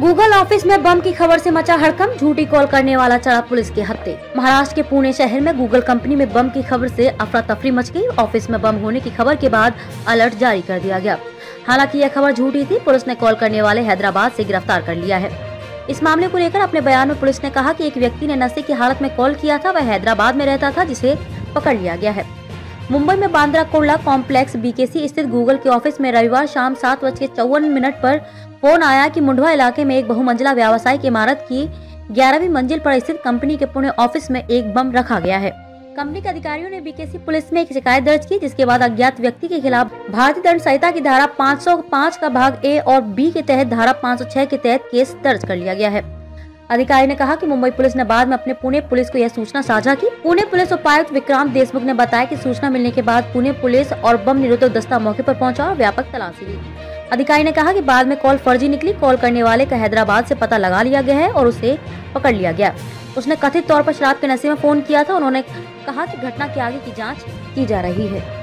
Google office में बम की खबर से मचा हड़कम झूठी कॉल करने वाला चढ़ा पुलिस के हत्थे महाराष्ट्र के पुणे शहर में गूगल कंपनी में बम की खबर से अफरा तफरी मच गई। ऑफ़िस में बम होने की खबर के बाद अलर्ट जारी कर दिया गया। हालाँकि यह खबर झूठी थी, पुलिस ने कॉल करने वाले हैदराबाद से गिरफ़्तार कर लिया है। इस मामले को लेकर अपने बयान में पुलिस ने कहा कि एक व्यक्ति ने नशे की हालत में कॉल किया था, वह हैदराबाद में रहता था, जिसे पकड़ लिया गया है। मुंबई में बांद्रा कुर्ला कॉम्प्लेक्स बीकेसी स्थित गूगल के ऑफ़िस में रविवार शाम सात बज के चौवन मिनट पर फ़ोन आया कि मुंडवा इलाके में एक बहुमंजिला व्यावसायिक इमारत की ग्यारहवीं मंजिल पर स्थित कंपनी के पुणे ऑफ़िस में एक बम रखा गया है। कंपनी के अधिकारियों ने बीकेसी पुलिस में एक शिकायत दर्ज की, जिसके बाद अज्ञात व्यक्ति के खिलाफ भारतीय दंड संहिता की धारा 505 का भाग ए और बी के तहत धारा 506 के तहत केस दर्ज कर लिया गया है। अधिकारी ने कहा कि मुंबई पुलिस ने बाद में अपने पुणे पुलिस को यह सूचना साझा की। पुणे पुलिस उपायुक्त विक्रांत देशमुख ने बताया कि सूचना मिलने के बाद पुणे पुलिस और बम निरोधक दस्ता मौके पर पहुँचा और व्यापक तलाशी ली। अधिकारी ने कहा कि बाद में कॉल फर्जी निकली, कॉल करने वाले का हैदराबाद से पता लगा लिया गया है और उसे पकड़ लिया गया। उसने कथित तौर पर शराब के नशे में फ़ोन किया था। उन्होंने कहा कि घटना के आगे की जाँच की जा रही है।